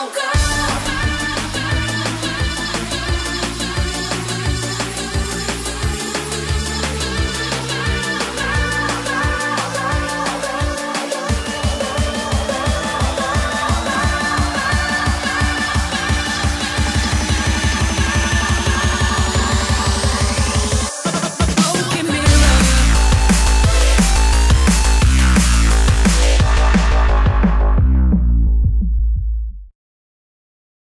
don't go.